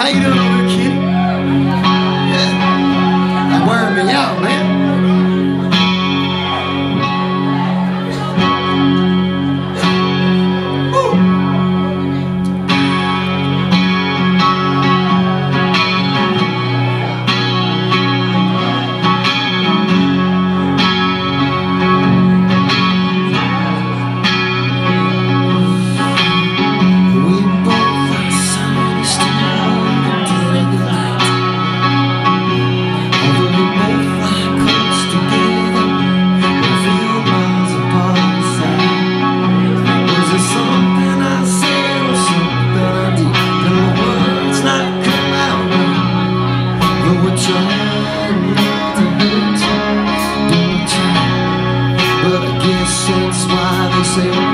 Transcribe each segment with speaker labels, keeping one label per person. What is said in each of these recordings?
Speaker 1: How you doing, little kid? Yeah. I'm wearing me out, man. Senhor.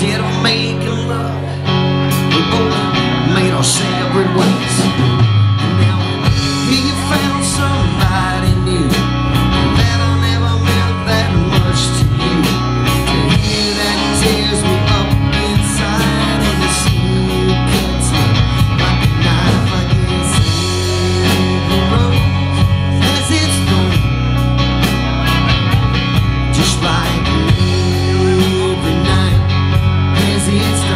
Speaker 1: Instead of making love, we both made our separate ways. And now found somebody new that I never meant that much to you. To hear that tears me up inside and cuts me like a knife it's. Just like it's